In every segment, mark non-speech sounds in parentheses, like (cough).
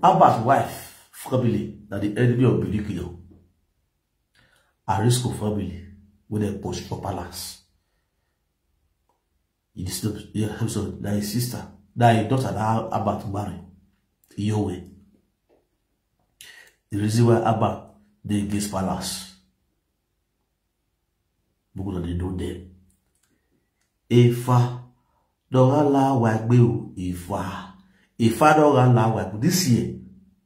Abba's wife family that the enemy of Birikiyo. Arisco family wey dem post for palace. It is not yeah, I'm his sister, na his daughter na Abba to marry The reason why Abba did this palace because they the don dem. Ifá lọ́ra láwa gbé o, Ifá. Ifeanyi Lanwiku this year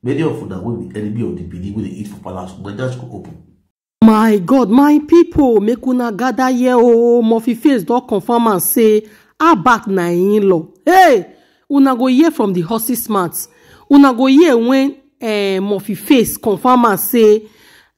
many of una wey be enemy of oh, the benin wey eat for palace naija school open. my god my people, make una gather here oh, o murphy face don confirm and say abak na im in-law hey una go hear from the horses mouth una go hear wen uh, eh, murphy face confirm and say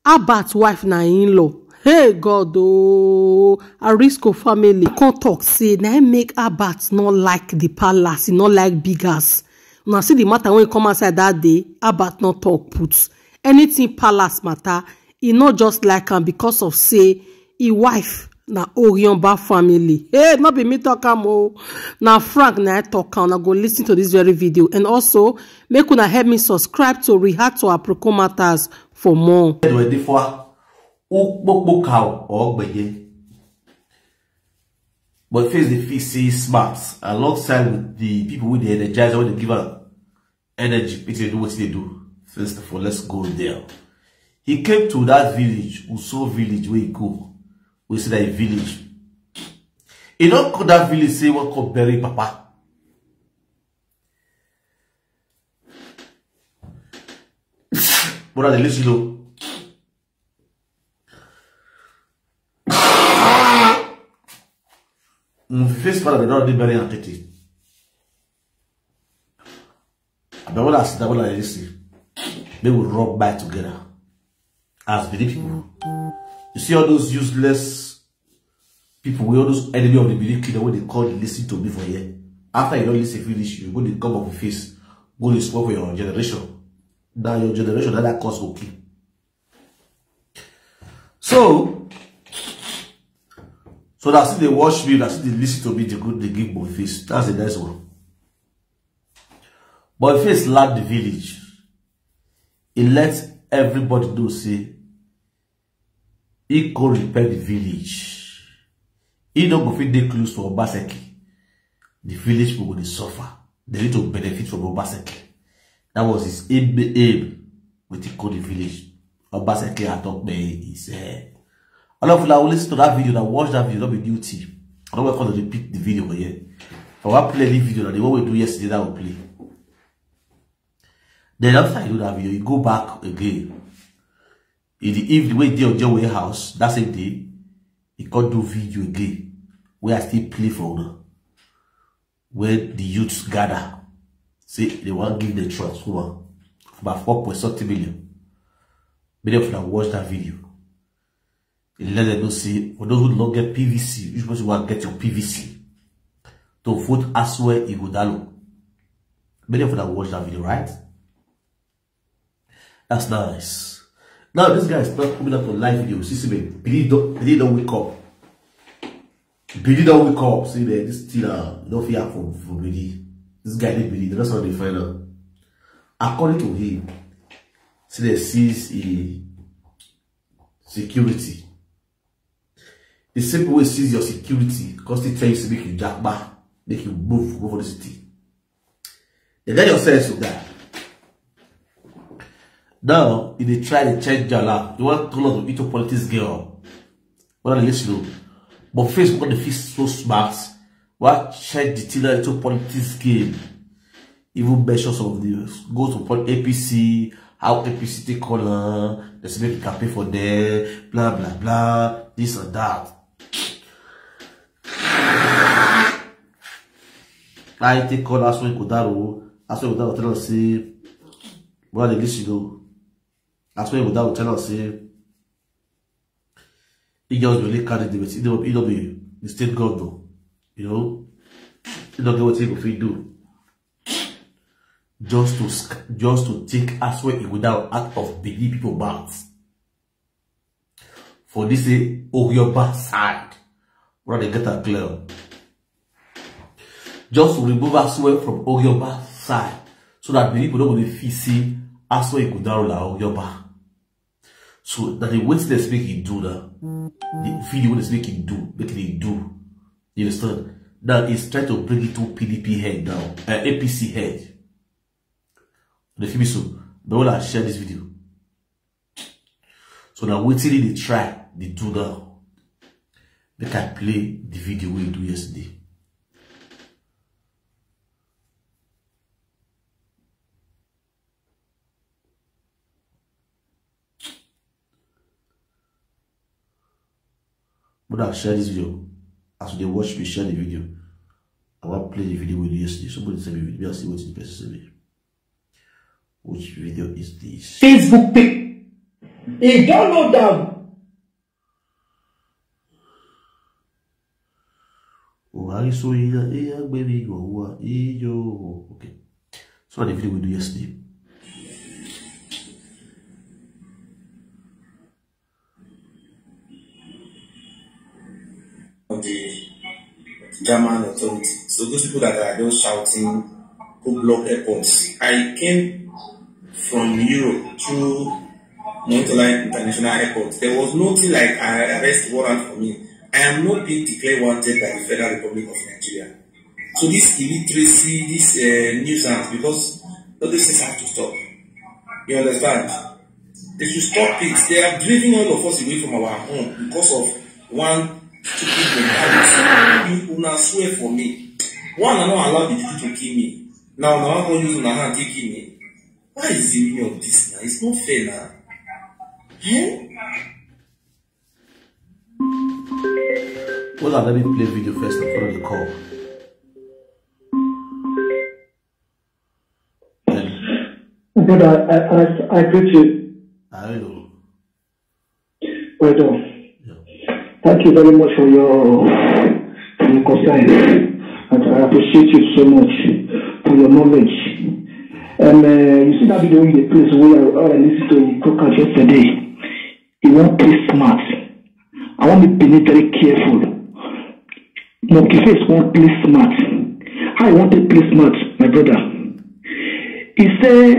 abat wife na im in-law hey god ooo oh, arisco family come tok say na make abat not like the palace not like big house na see the matter when wey come outside that day abat no talk put anything palace matter e no just like am because of say e wife na oriomba family hey no be me tok am o oh. na frank na i tok am i go listen to this very video and also make una help me subscribe to react to our aproko matters for more. ẹ̀rọ ẹ̀dí ó gbogbo ka ọ̀gbẹ̀yẹ but face the fix say smart alongside with the people wey dey energize wey dey give am energy Peter do what they do first of all let's go there he came to that village Uso village where he go we said that village he don't call that village say what called bury papa (laughs) brother listen though Mon fils parle de l'ordre de Berlin en tête. But what I see, what I listen, they will rub by together as believe people. You see all those useless people, we all those enemy of the belief kingdom, what they call listen to me for here. After you don't listen finish, you go to come up with face, go to smoke for your generation. Now your generation, that, cause will kill. So, so that's it, they watch me, that's it, they listen to me, they go, they give my face. That's the nice one but if fit slap the village e lets everybody know say He could repair the village He don't go fit dey clues for obaseki The village will go dey suffer they need to benefit from obaseki that was his aim aim with the code village obaseki me. He said. all of you that will listen to that video that watch that video not be duty. i don't welcome to repeat the video here I will play the video That the one we do yesterday that will play Then after you do that video, you go back again. In the evening, when day of warehouse house, that same day, you can do video again. Where I still play for una. Where the youths gather. See, they want give the trust woman about 4.30 million. Many of them watch that video. And let them know see for those who don't get PVC, which person want get your PVC to vote as well down. Many of them watch that video, right? That's nice. Now this guy is not coming up on live videos. You see me? Billy don't Billy don't wake up. Billy don't wake up. See me? This still uh, no fear for for Billy. This guy did Billy. That's how they find out. According to him, see they sees he security. The simple way sees your security because they tell you to make you jack back, make you move, move for the city. They get yourself to that. Now, if they try to change Jala, life, they want to learn to into politics girl. What are they listening? But Facebook got the fist so smart. What change the tiller into politics game? Even measures of this go to APC, how APC take color, let's make a uh, campaign for them, blah blah blah, this and that. I láì tí kọ́ lásán ìkò dárò aṣọ ìkò dárò tẹ́lọ̀ sí bọ́lá lè lè ṣìlò That's tell us say, "He Igeo's really the candidate EW the state governor you know he don't get what e go fit do just to just to take Asue Ighodalo out of Benin people mouth for this eh, Orioba side wey dey get a clear just to remove Asue from Orioba side so that Benin people no go dey feel say Asue Ighodalo na Orioba. So that the witness make it do now. The video they make it do, make it do. You understand? That is trying to bring it to PDP head down, uh, APC head. The feel me so? The one I share this video. So now waiting they try, they do that They can play the video we do yesterday. Brother, share this video. As they watch me, share the video. I want to play the video with you yesterday. Somebody send me video. Maybe I'll see what the person sent me. Which video is this? Facebook pic. He download them. Buhari so yeah, yeah, baby, go, yeah, yo. Okay. So the video we do yesterday. German authority. So those people that are just shouting who block airports. I came from Europe through Montreal International Airport. There was nothing like an arrest warrant for me. I am not being declared wanted by the Federal Republic of Nigeria. So this illiteracy, this uh, nuisance, because all these things have to stop. You understand? They should stop it. They are driving all of us away from our home because of one to kill me. I will swear you, una swear for me. One, I not allow the people to kill me. Now, una wan come use hand take kill me. What is the meaning of this now? It's not fair now. Eh? Hold on, let me play video first and follow the call. Brother, I, I, I greet you. I don't. Well done. Thank you very much for your, concern. And I appreciate you so much for your knowledge. And uh, you see that video in the place where I, I listened to Coca yesterday. You won't play smart. I want to be very careful. Monkey face won't play smart. I want to play smart, my brother. He say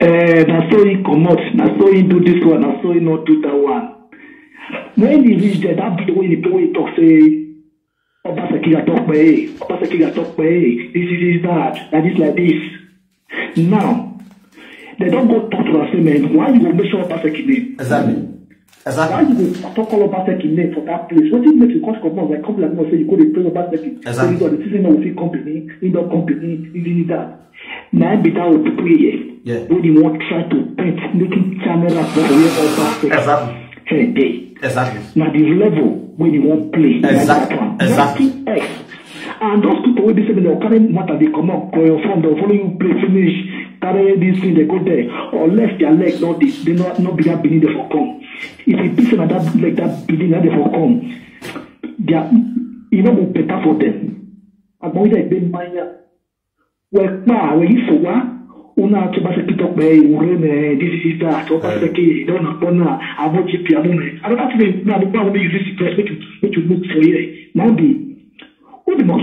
uh, i so he comot, na so he do this one, na so he no do that one when he reach there that video wey he play wey he talk say obaseki ga talk pe obaseki ga talk pe this is this that na this like this now they don go talk to am say man why you go mention obaseki name. Exactly. Exactly. Why you go talk all Obaseki name for that place? Wetin make you come comot like come like now say you go dey play Obaseki? Exactly. So you go dey see say no fit company, he don company, he did that. na be that old people here wey dey wan try to paint making camera for where Obaseki head dey. Exactly. Now the level when you want play. Exactly. exactly. Else. And those people will be saying they'll carry matter, they come up, your phone, they'll follow you, play, finish, carry this thing, they go there. Or left their leg, not this, they not not be that building they for come. If a person at that leg, that building that they for come, they are you e know better for them. Àgbọ̀n ilé ìgbé máa ń yà. Wẹ̀ pa àwẹ̀ yìí fò wá. on que kitobei ureme disisisato baseki pia on this place which on you look for here a dit on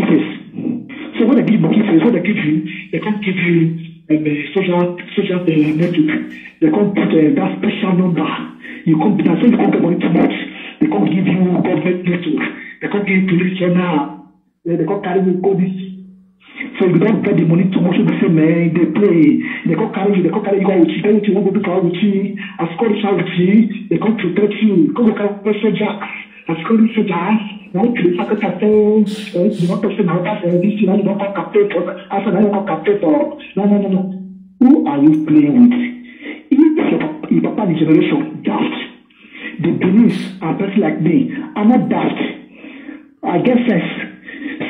so a dit give monkey face what a give you they can't give you dit social social network they can't put a that special number you can't put why on can't ils much they can't give you government network they can't give you police journal they can't carry you So you don't get the money too much, people say, man, they play. They come carry you, they come carry you out with you. Then you won't go pick out with you. As God is out with you, they come protect you. Come carry a jack. As God is soldier, now to the second captain, you don't person out as this, you don't call captain, as an animal captain. No, no, no, no. Who are you playing with? If your, your papa is generation daft, the beliefs are person like me. I'm not daft. I get sense.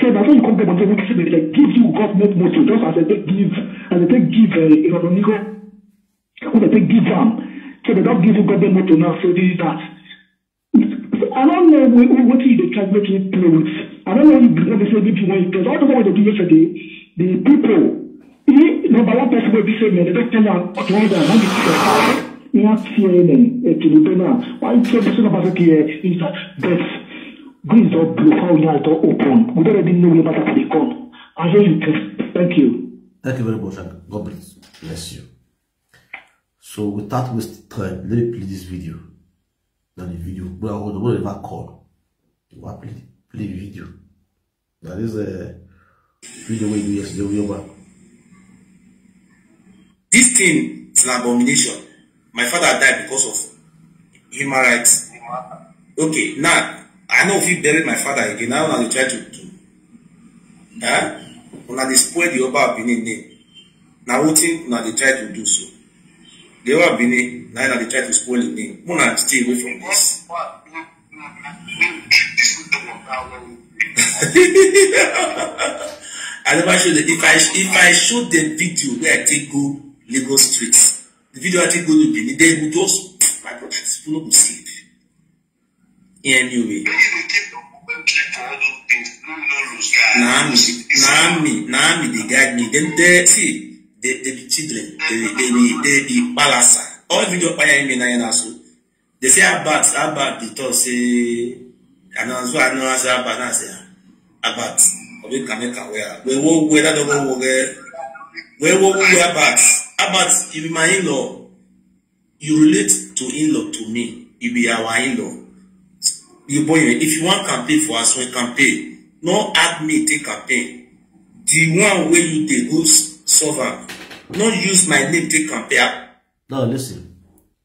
So that's why you come back again. Say, like, give you God more motive. Just as they take give, as they take give, uh, you know, when they take give them, so they don't give you God more motive now. So this that. I don't know what, what you they try to make you play with. I don't know you believe the same people when you play. I don't know what they do yesterday. The people, he, number one person will be saying, they don't tell you what you want to do. Ni a tiẹ̀ ní to the náà, Why you tiẹ̀ bí sọ́nà bá fẹ́ kí ẹ ìta bẹ́ẹ̀. Greece just blow how now door open. We don't already know where matter dey come. And so you can thank you. Thank you very much and God bless, bless you. So without waste time, let me play this video. Now the video, but I would whatever call. You want play play video. Now this uh, video we do yesterday we over. This thing is an abomination. My father died because of human rights. Okay, now I no fit bury my father again now una dey try to do eh? una dey spoil the Oba of Benin name na wetin una dey try to do so the Oba of now they try to spoil the name una stay away from this. (laughs) I never show the if I if I show the video wey I take go Lagos streets. the video I take go to Benin they go just my brothers people no go sleep ENUA. Naomi, Naomi, Naomi, they guide me. Them there, see, they, they be children. They, they be, they be balasa. All video fire me na yana so. They say how bad, how bad they talk say. And also I know I say how I say how bad. Obi kameka where we wo where that don't wo where we wo where bad. How bad if my in-law, you relate to in-law to me, you be our in-law. Boy, if you wan campaign for Asun, campaign. No add me take campaign. The one wey you dey go solve am. No use my name take campaign. No, listen.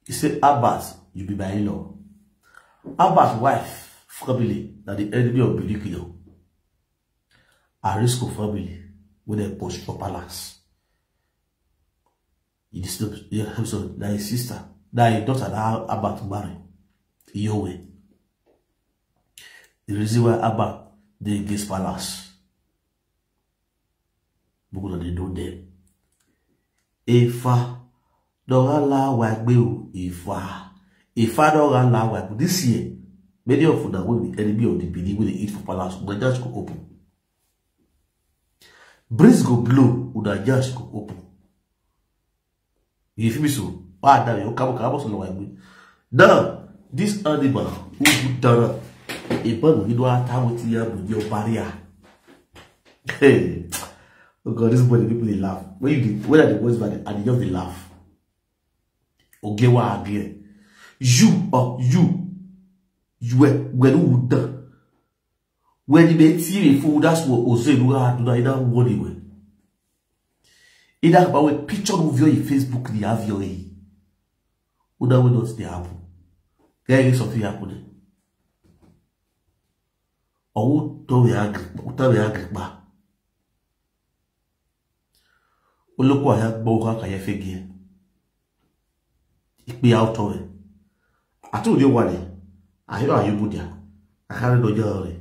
You say Abbas, you be my in-law. Abbas' wife, family, na the enemy of Bidikio. Arisco family, wey dem post for palace. You disturb your episode, na his sister, na his daughter, na Abbas marry. Iyowe. The reason why Abba they against palace because they know them. Ifá dọ́ra la wà gbé o Ifá Ifá dọ́ra la wà gbé this year many of una wey be enemy of the belief wey dey eat for palace una just go open breeze go blow una just go open you fit be so bad down your kabo kabo sọ̀rọ̀ now this animal who good down am e poi you don't have what you have with barrier. Hey. Oh God, this boy, the people they laugh. When you did, when are the boys by I and they just they laugh. Oge wa are you? You oh, or you, you were when you done. When you made TV food, that's what Ose do not do that one anyway. Either about a picture of your Facebook, they have your. Would that not they happen? There is something happening. Ɔwutɔwɛ Agripa, olóko àyà gbọ́ ọkọ̀ àkàyẹ fẹ́gẹ̀ ìpé àwọ̀tọ̀wẹ̀ àtúndé wà ní àyọ̀ àyọ̀bùdíà àkàrẹ́dọ̀jọ́ rẹ̀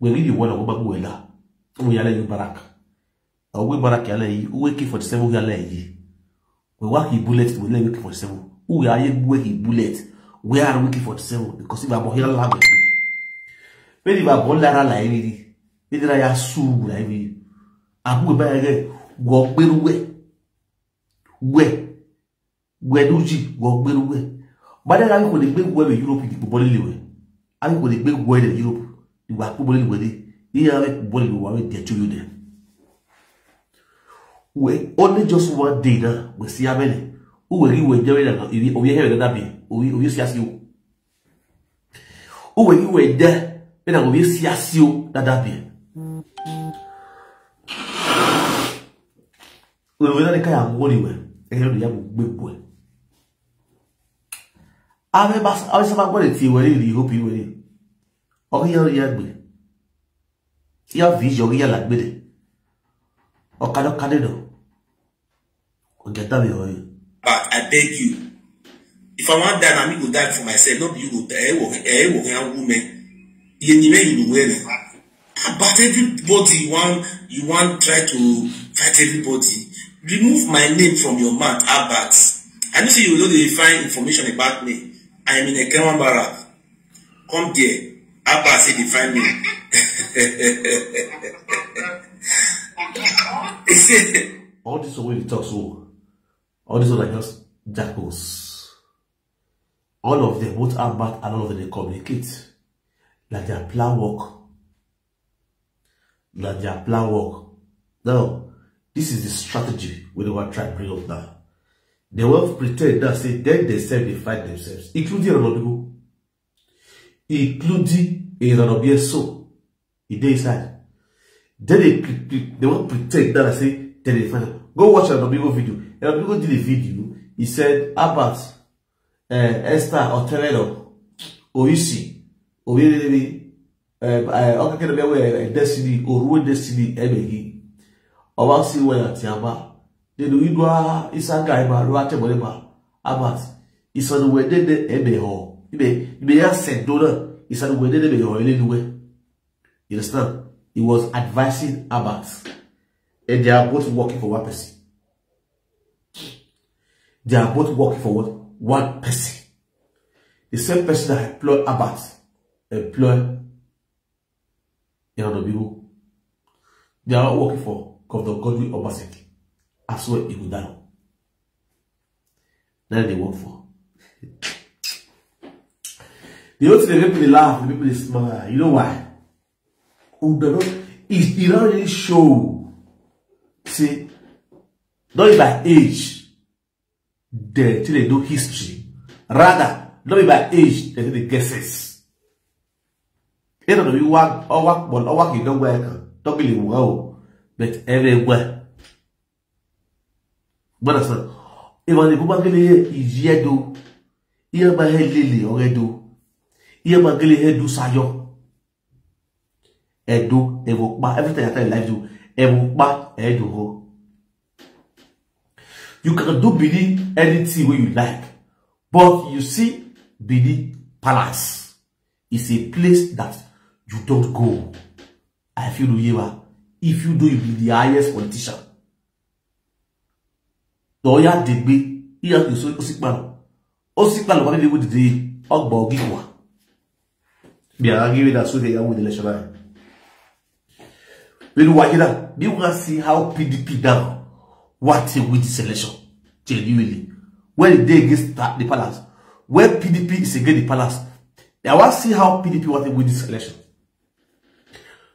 wẹ̀rí ìwọ̀n àwọn bá gbọ́ ẹ̀lá wọ́n yálẹ̀ yìí barak àwọn gbé barak yálẹ̀ yìí ó wé K47 yálẹ̀ yìí wẹ̀ wá kì í bullet wẹ̀ lẹ́yìn K47 ó wẹ̀ ayé gbé kì í bullet wẹ́ àrùn K47 because ìgbà àbọ̀ yálà Maybe my lara la emiri. Maybe ya su la emiri. Ahu ba ege gwo gberu we. We. duji gwo ga ko gbe Europe di bo lewe. Ayi ko le gbe Europe. Di wa ko bo lewe Ni ya bo wa we de to you there. We only just one day na we see amele. Uwe ri we na he o. Uwe ri we ɛna owie si ase o dada beɛ owie na ne ka yɛ aŋɔni wɛ ɛyɛ no yɛ gbɛ bɔɛ abɛ ba abɛ sɛ ba gbɔ ne tie wɛ ne yiri hopi wɛ ne ɔkè yɛ yɛ gbɛ yɛ vizi ɔkè yɛ la gbɛ dɛ ɔkadɛ kadɛ dɛ ɔgɛta mi ɔyɛ. but i beg you if i wan die na me go die for myself not you go die ɛ wɔ ɛ wɔ woman yẹnyinmẹ ìlúwẹ nìfà but everybody you wan you wan try to fight everybody remove my name from your mouth albert i know say you no dey find information about me i am in ekewan barrack come there albert say dey find me (laughs) he say. (laughs) all this one wey dey talk so oh. all this one na just jackals all of them both albert and all of them dey communicate like their plan work. Like their plan work. Now, this is the strategy we don't want to try bring up now. They will pretend that say then themselves they fight themselves, including Ronaldo, including a Ronaldo so he they inside. Then they they will pretend that I say then they fight. Go watch Ronaldo video. Ronaldo did a video. He said about uh, Esther Otelero Oyisi obibi ọkakere bịa wee destiny oruwe destiny ebe gị ọgbasi iwe ya tiaba dedu idu agha isa ga ebe arụ achebere ma abat isanu wee dede ebe họ ibe ya sedona isanu wee dede eleluwe understand he was advising abat and they are both working for one person they are both working for one, one person the same person that employed abat employ Yaranobiru. They are working for Governor Godwin Obaseki as well Igudaro. Then they work for. the only thing the people laugh, the people smile. You know why? Udaro is it don't really show. See, not by age. They till they do history. Rather, not by age. They do the guesses ịnọrọ iwu ọwakido gwa ya ka tọbili nwa o bet ebe gwa gbọdọ sọ ìmọ̀lẹ̀ kó máa gẹ́lẹ́ ìyí ẹ̀dọ́ iye máa hẹ́ lélẹ̀ ọ̀rẹ́dọ́ iye máa gẹ́lẹ́ ẹ̀dọ́ sayọ ẹ̀dọ́ ẹ̀wọ̀ pa everything at life do ẹ̀wọ̀ pa ẹ̀dọ́ họ you can do believe anything wey you like but you see Benin Palace is a place that you don't go àìfihàn òye wa if you do you be the highest politician lọ́ọ̀yà dègbé yíyá kò sí ó sì pààlọ́ ó sì pààlọ́ wọn níbi dìde ọgbà ọgí wa bí ara gírí dà sóde ìyàwó ìdílé ṣọlá yẹn nínú wáyé náà bí wọn see how PDP down what a win this election genuinely when they dey against the palace when PDP is against the palace they wan see how PDP wan take win the selection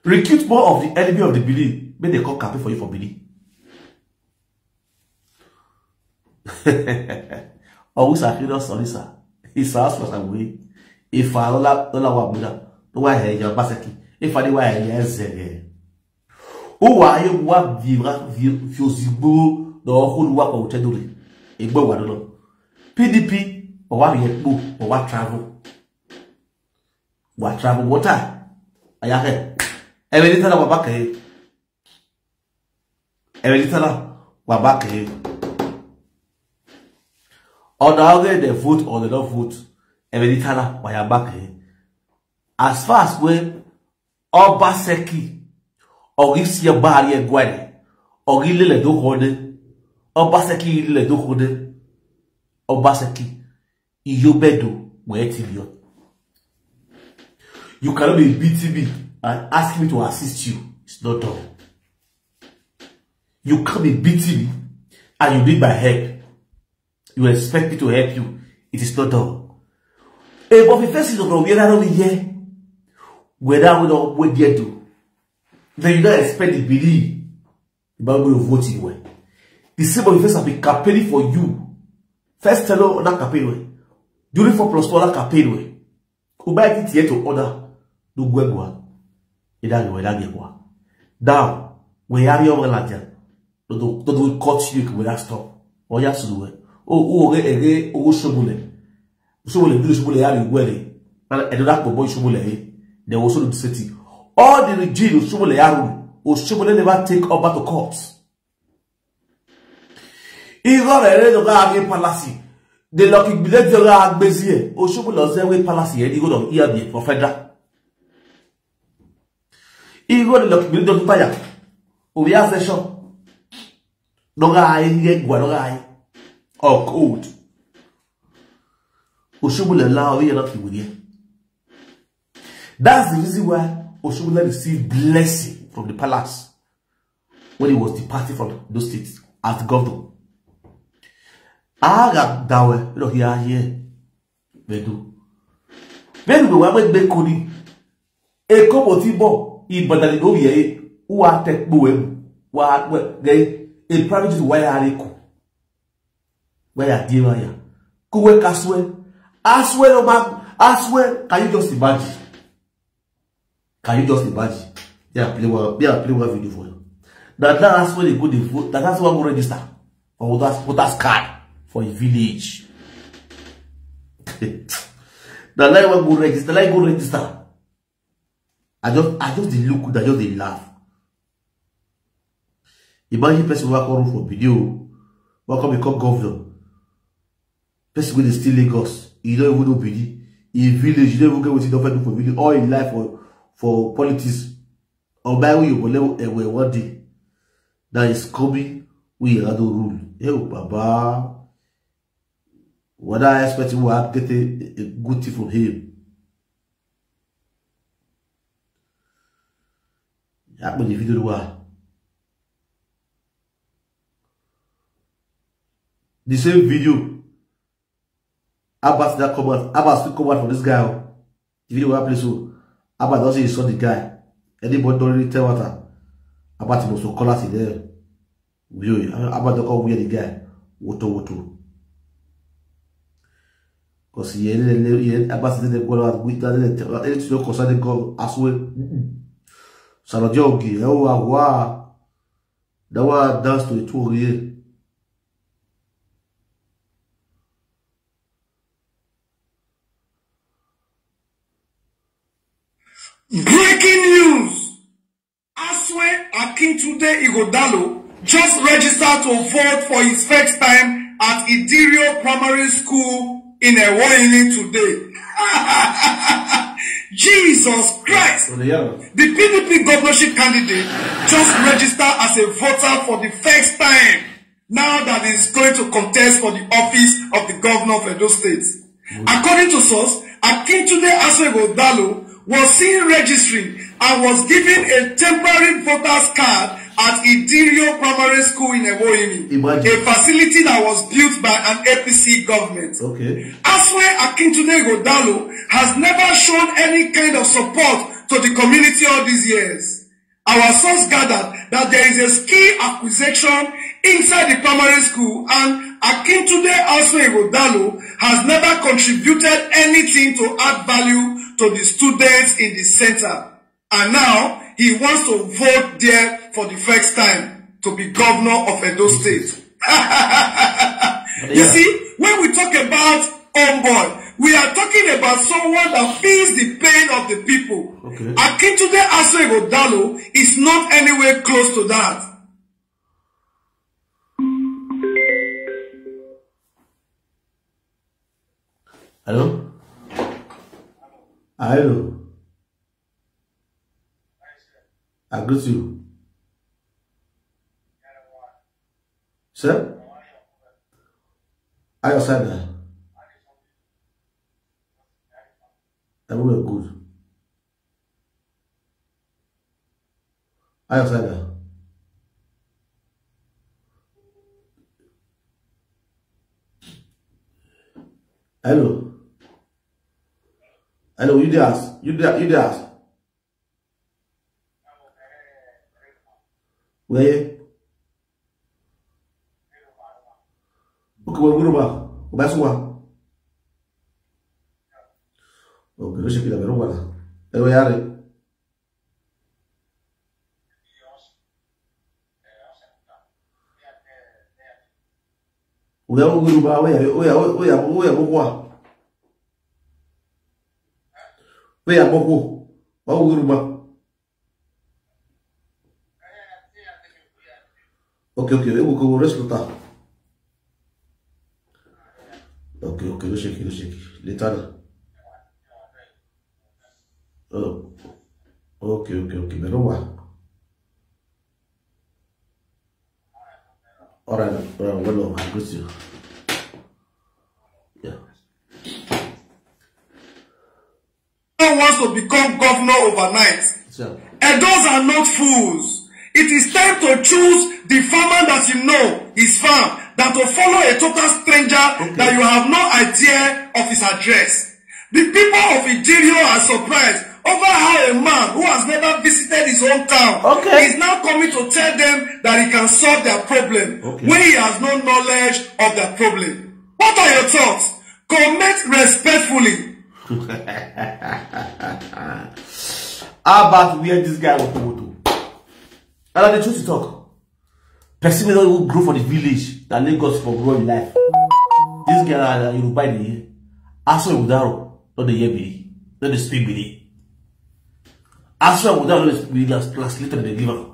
recruit more of the enemy of the belief make they come campaign for you for (laughs) Sorry, sir. benin ọwúsà akérò sọrísà ìsà àsọsàwé ìfà lọlàwà múra tó wà ẹyẹ ìjọba pàṣẹkì ìfà ní wà who ẹzẹrẹ ó wà ayé wa fiozigbo lọwọ kóluwa pọwùtẹdọrẹ ẹgbẹ wà lọlọ pdp What we kpó What travel What travel What time? water ayahẹ Emelitala wabake. Emelitala wabake. On the already they vote or they don't vote. Emelitala wayabake. As far as when Obaseki or if see a barrier gwede or ilele do kode Obaseki ilele do kode Obaseki iyobedo where tibio. You cannot be BTB and ask me to assist you. It's not done. You come in beat me and you need my help. You expect me to help you. It is not done. Èèbọ̀ fífẹ́ sí ìdọ̀kọ̀ òbí ẹlẹ́rọ mi yẹ wẹ̀dá àwọn ọmọ díẹ̀ tó. Then you don't expect the belief about where you vote in well. The same manifest have been campaigning for you. First tell her that campaign way. During 4 plus 4 that campaign way. Obey it here to order. No go Either you or either get what. Now, when have your umbrella there, don't we cut you We that stop. Or you have to do it. Oh, oh, okay, okay, oh, shobule. Shobule, do shobule, yeah, you well. But I do that for boy shobule. They also do the city. All the regime shobule, yeah, oh, shobule never take over to court. Either they don't have palasi. They lock it, they don't have busy. Oh, shobule, they don't have palasi. They go to here for federal. Igwe ni ndotupa ya. Ubia sesho. Noga ai nge gwa noga ai. O oh, cold. Oshubule la oye na kiwuye. That's the reason why Oshubule received blessing from the palace when he was departing from those states as governor. Aga dawe lo hiya hiye. Bedu. Bedu do wa gbe koni. Eko mo ti bọ̀ ibadali o yɛ wo atɛ kpowɛ mu wa gɛ epravi tutu waya ari ko waya die waya kowɛ kaswɛ aswɛ lɔba aswɛ can you just imagine can you just imagine they are play one they are play one video for you that that aswɛ dey go The vote na that aswɛ go register for water water sky for a village (laughs) That lie wan go register lie go register. I just I just dey look I just dey laugh. Imagine person wey come for video, wey come become governor. Person wey dey stay Lagos, e no even know Benin. E village, e no even get wetin don fit do for Benin. All im life for for politics. Ọba wey Yorùbá level eh, ẹ̀wẹ̀ one day. That is coming wey Yar'Adua rule. Hey, eh, oh, Baba. Whether I expect him will get a, a good thing from him. That was the video were. The same video. Abbas that come out. Abbas still come from this guy. The video where I play so. Abbas also he saw the guy. Anybody don't really tell what Abbas was so color to there. We Abbas don't come wear the guy. Woto woto. Because he Abbas didn't go out with that. Anything concerning God as well. Mm -mm. Salodiogi, Ewa Wa, Dawa dance to Ituri. Breaking news! Aswe Akintunde Igodalo just registered to vote for his first time at Idirio Primary School in Ewoili today. (laughs) Jesus Christ, the, PDP governorship candidate, just registered as a voter for the first time now that he is going to contest for the office of the governor of Edo State. Mm. According to source, Akintunde Aswego Dalo was seen registering and was given a temporary voter's card at Idirio Primary School in Ewohimi, a facility that was built by an APC government. Okay. Aswe Akintunde Godalo has never shown any kind of support to the community all these years. Our source gathered that there is a ski acquisition inside the primary school and Akintunde Aswe Godalo has never contributed anything to add value to the students in the center. And now, he wants to vote there for the first time to be governor of Edo State. (laughs) yeah. You see, when we talk about homeboy, we are talking about someone that feels the pain of the people. Okay. Akintunde Asego Dalo is not anywhere close to that. Hello? Hello? I greet you, Sir? Are you outside there? Everywhere good. Are you outside there? Hello? Hello, you there? You there? You there? wewe ukubaguru ba ubasuwa ogero shekila bero wala ero yare uya uguru ba uya uya uya uya bokwa uya bokwa wa uguru ba òkè òkèrè wò kówó rẹ́sùlùtà òkè òkèrè ṣèkì ló ṣèkì létánà òkè òkè òkè bẹ̀rẹ̀ wà ọ̀rẹ́ ọ̀rẹ́ wọ́n lọ́wọ́ àgbẹ̀sì wants to become governor overnight. Yeah. And those are not fools. It is time to choose the farmer that you know his farm than to follow a total stranger okay. that you have no idea of his address. The people of Ijerio are surprised over how a man who has never visited his own town okay. is now coming to tell them that he can solve their problem okay. when he has no knowledge of their problem. What are your thoughts? Comment respectfully. (laughs) how about where this guy was to go to? And that's the truth to talk. Person may not grow for the village that Lagos for grow in life. This girl guy you will buy the year. Aso Ewudaro, not the year Bili, not the speed Bili. Aso Ewudaro, not the speed Bili, that's translated in the liver.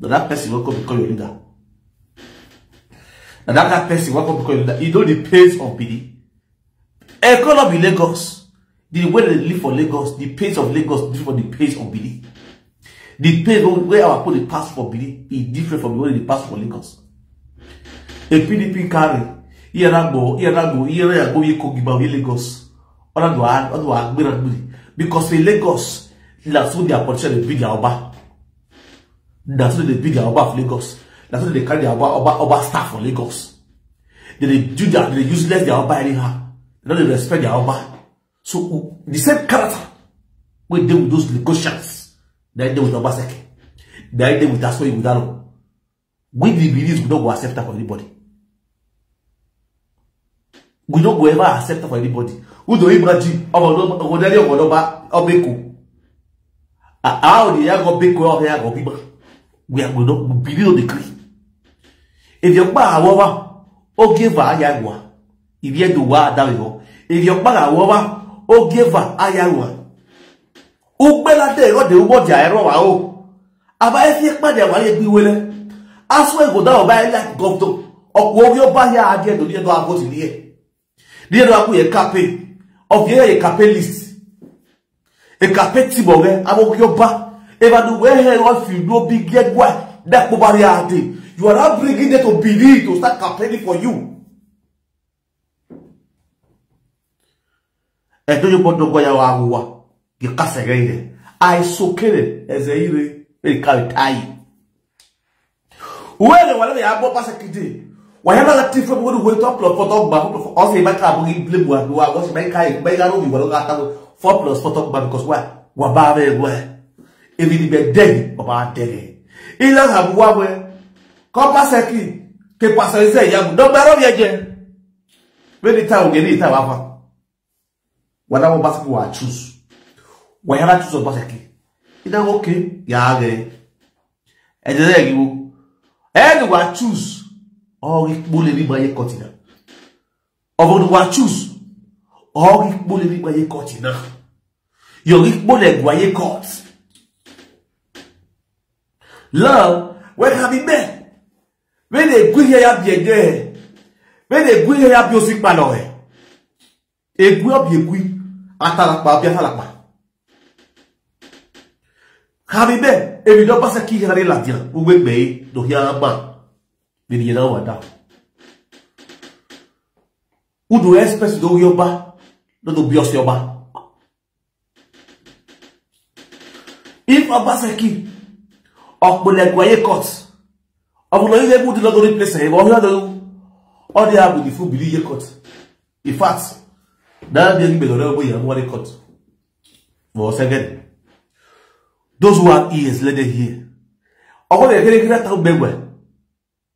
That that person will come become your leader. That that person will come become your leader. You e know the pace of A Bili. Economy Lagos, the way they live for Lagos, the pace of Lagos, different from the pace of Billy. The pain where our people pass for Benin is different from the one they pass for Lagos. A PDP carry ihe na-agba ihe na-agba ihe na-agba onye kogi ma onye Lagos ọ na-adụ agbịra mmiri because in Lagos na so their politician dey big their oba na so dey big their oba for Lagos na so dey carry their oba oba oba star for Lagos they dey do their they dey useless their oba anyhow they no dey respect their oba so the same character wey dey with those Lagosians They did with Obaseki. That day with Asoyi Udalo. We the believe we don't go accept for anybody. We don't go ever accept for anybody. Udo Ibraji, Ogodeli Ogodoba, Obeko. How the Yago Beko of Yago Biba? We are going to believe the decree. If you're back, however, O give her Yagwa. If you're the one, that we go. If you're back, however, O give her Yagwa ukpelata ego dị ụbọchị aịrụwawo abaghịsi kpadi agbara ego iwere asụ ego da ọbaghịla gọtọ ọkwụ oge ọbahịa adị edo diedo agụzi ihe diedo akwụghị kape ọbịa ya kapelist ekape tibọge agbụghị ọba ebadu fi he ọfido bigie gwa dakpụbara ya adị you are not bringing them to believe to start campaigning for you. ẹ̀dọ́jọ́ gbọ́dọ̀ gbọ́yàwó awùwà ngikaseke ile ayisukile eze ile e ikawitayi wele wale ya bo pasa kidi wayana la tife bo ni weto plus photo ba bo o se ba ka bo ni blame wa wa o kai ba ga ro mi bo ga ta 4 plus ba because wa wa ba be wa ebi ni be dead o ba dead ile ha bo wa we ko pasa ki ke pasa ise ya bo do ba ro ye je we ni ta o ge ni ta wa fa wala wo ba se wa choose wanyara tụzọ gbasaki ịda nwoke ya agịrị ejere egiwo edugwa chus ọrụ ikpo lere ịgbanye kọtina ọbụdụgwa chus ọrụ ikpo lere ịgbanye kọtina yọrọ ikpo lere gbanye kọt love wey ha bi mee wey na-egwu ihe ya bi ege wey na-egwu ihe ya bi osikpa n'ọhịa egwu ọ bi egwu atalakpa ọbịa atalakpa Karibe, e mi do pase ki yare la diyan, ou we meye, do yara man. Ni diye nan wada. Ou do espes do yoba, do do bios yoba. If a pase ki, ok mo legwaye kot, ok mo nan yile moudi nan do replace e, ok nan do yon, ok di a moudi fou bili ye kot. In fact, nan diye ni bedore yon mo yare moudi kot. Mo se those who have ears let them hear ọgbọ́n yẹn kékeré látàwọn gbẹgbẹ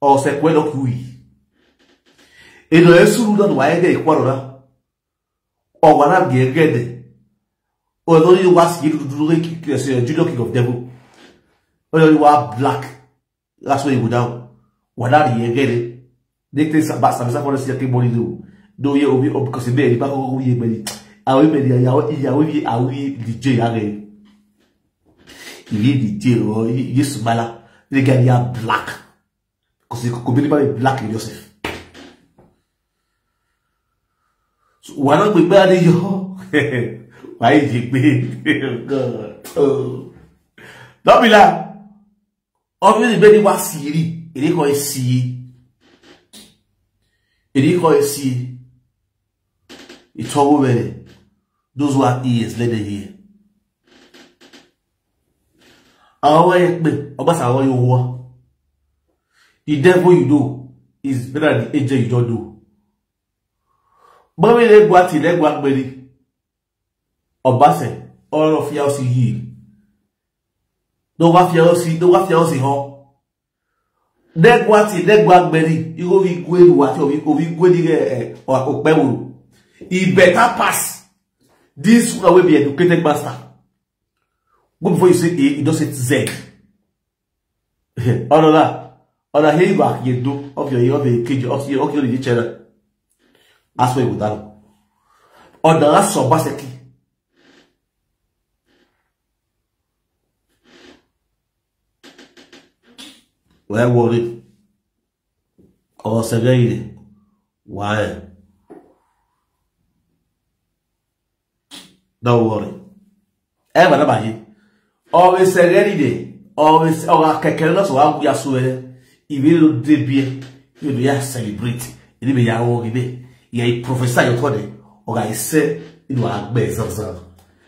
ọ̀sẹ̀ pẹ́ lọ́kùú yìí ènìyàn yẹn sùúrù náà wáyé dẹ́ ìkọ́rọ̀ náà ọ̀gbà náà gẹ̀ẹ́gẹ́ dẹ̀ ọ̀rẹ́ lórí wá sí yẹn dúdú lórí kìkìrì ẹ̀sìn yẹn junior king of devil ọ̀rẹ́ lórí wá black lásán ìwò dáhùn wà náà rí yẹn gẹ́rẹ́ dẹ́kítẹ́ sàmísà fọ́nrẹ́sì yẹn kébọ́lì lò lórí omi ọ̀bùkọ̀sí bẹ́ẹ̀ nípa kọ́kọ́ wíyẹ mẹ́rin àwọn ìmẹ̀rin ìyàwó ìyàwó ìyàwó ìdíje ìyá rẹ̀ Ilé-ìdíje or Yesu Mala. They get here black. Because you could be black in yourself. So why not be bad in your Why is it big? God. Oh. Don't be like. Obviously, baby was Siri. It is called Siri. It is called Siri. It's all over. Those who are ears, let them hear awoyekpe ogbasa awoye owa the devil you do is better than the angel you don't do gbọ́nmi lẹ́gbọ́ àti lẹ́gbọ́ àpẹẹrẹ ọ̀básẹ̀ ọ̀rọ̀ fi ọ́ sí yìí ló wá fi ọ́ sí ló wá fi ọ́ sí hàn lẹ́gbọ́ àti lẹ́gbọ́ àpẹẹrẹ irú orí igun èrò àti orí igun èrò ọ̀pẹ́ He better pass this one wey be educated master. Go before you say A, you don't say Z. Ọ̀nà la, ọ̀nà he ìwà yedo ọ̀fìọ̀ yìí ọ̀fìọ̀ kejì ọ̀fìọ̀ ọ̀kìọ̀ lè jẹ́ rẹ̀. Aṣọ ìwò dáná. Ọ̀nà la sọ bá so kí. Wẹ́ẹ́ wọlé. Ọ̀sẹ̀ lẹ́yìn wàá Why? Don't worry. Ẹ about you? ọ̀rẹ́sẹ̀rẹ́ nìyẹn ọ̀rẹ́sẹ̀ ọ̀rọ̀ akẹ̀kẹ̀rẹ́ náà sọ̀rọ̀ àgùyà so ẹ̀ ìwé ló dé bíẹ́ yóò lọ yà celebrate ẹni bẹ̀ yà wọ́ ọ̀rẹ́ bẹ́ẹ̀ yà ẹ̀ e professor yọ̀ e tọ́ dẹ̀ e ọ̀rọ̀ àìsẹ́ inú àgbẹ̀ zanzan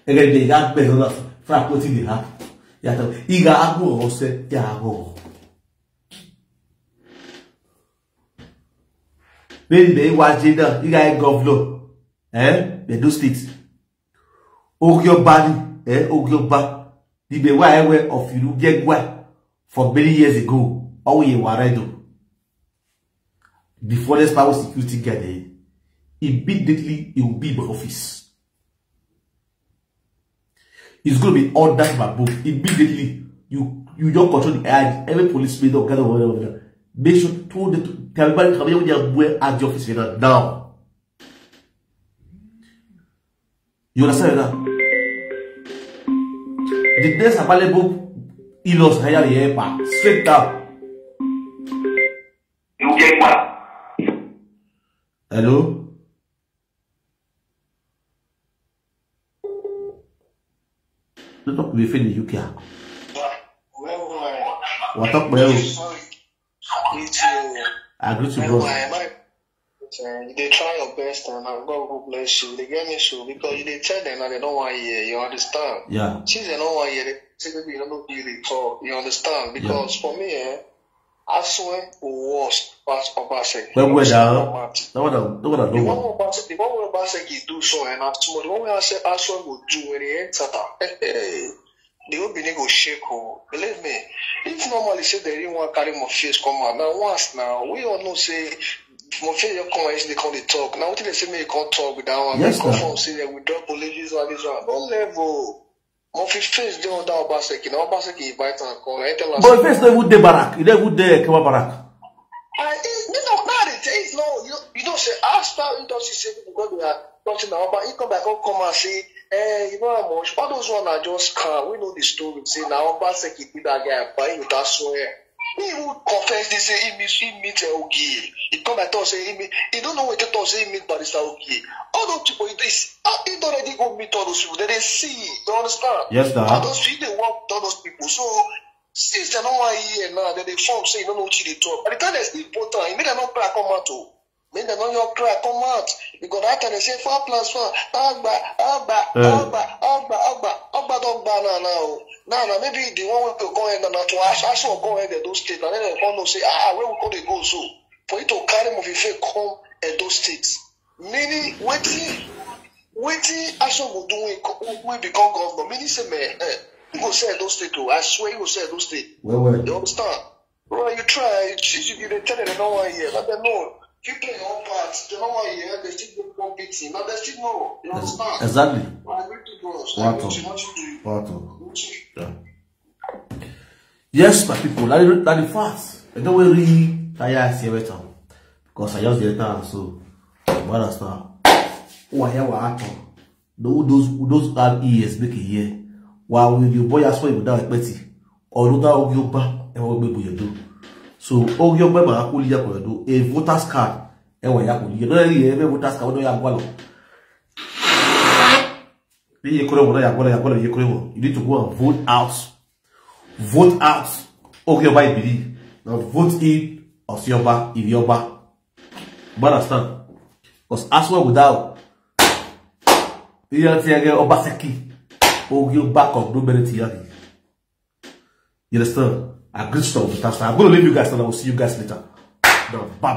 ẹ̀rẹ́ dẹ̀ yà àgbẹ̀ zanzan fún àpótí lè ha yàtọ̀ ìgbà àgbọ̀ ọ̀sẹ̀ yà àgbọ̀ bẹ́ẹ̀ bẹ́ẹ̀ wá jẹ́ náà ìgbà ẹ̀ gọ́vlọ̀ ẹ̀ bẹ̀ẹ́dọ́ state orí ọba ni ẹ̀ orí ọba The Bibe wa ewe of Irugegwa for many years ago. we were waredo. before this power security guard eh, immediately it will be in office. It's going to be all ordered by both. Immediately, you you don't control the air. Every police may not over there. Make sure to the tell everybody come here when you're where at the office now. You understand that? The next available hilos allá de Epa. Straight down. Hello? Don't talk with in the UK. What up, bro? I agree to go saying? You did try your best, and uh, God will bless you. They get me sure because you did tell them that they don't want you. You understand? Yeah. Since they don't want you, they typically don't give you the call. You understand? Because yeah. for me, eh, I swear, was past Obasek. When we're down, no one, no one, no one. The one Obasek, eh, the one Obasek, he do so, and after tomorrow the one I say, I swear, will do when he enter that. Eh, eh, the obìnrin go shake o oh, believe me if normally say they didn't wan carry my face come out now. once now we all know say mo feel your comments they come they talk now wetin dey say make you come talk with that one yes, make you confirm say we don believe this one this one no level mo fi face dey under obaseki na obaseki invite am come i tell am. but face no even dey barak e no even dey kewa barak. and it's this no na the thing no you, you know say after industry say people go their talking na oba e come back come come and say eh you know how much all those one na just scam we know the story say na obaseki be that guy buy you that swear. He who confess this say he meet he meet Ogie. He come and talk say he meet. He don't know what he talk say he meet barrister Ogie. All those people, he is ah, he don't already go meet all those people. They dey see. You understand? Yes, sir. And those people they walk all those people. So since they no wan hear now, then they form say you don't know what you talk. But the time they still important, he make them not come out o make dem no your cry come out because that time they say four plus four ọgbà ọgbà eh. ọgbà ọgbà ọgbà ọgbà don gba now now o now na maybe the one wey go go end na to ask ask for go end Edo state na then dem come know say ah, ah where we go dey go so for you to carry Mofife come Edo state meaning wetin wetin Aso do wey become governor meaning say meh eh go say Edo state o I swear you go sell Edo state you understand bro you try you You tell dem dem no wan hear let dem know keeping all parts, Jehovah, you have the chicken competing. Now, the chicken, you understand? Exactly. I need to go. What to? What to? Yeah. Yes, my people, that is, that is fast. I don't worry. tire see every time because I just get tired. So, what else now? Oh, I hear what happened. Those those those have ears make it hear. While your boy as well, without expecting, or without your back, and what we will do so oge ogbe ma akwụli ya kwere do a voters card enwe ya kwụli ya nọrọ ya ebe voters card ọdọ ya gwalọ ihe kwere nwere ya gwalọ ya gwalọ ihe kwere nwere you need to go and vote out vote out oge ọba ibiri na vote in ọsiọba iriọba you understand because as well without ihe ntinyere ọbaseki oge ọba kọndụ mere tinyere you understand I stuff. I'm going to leave you guys and I will see you guys later. Bye.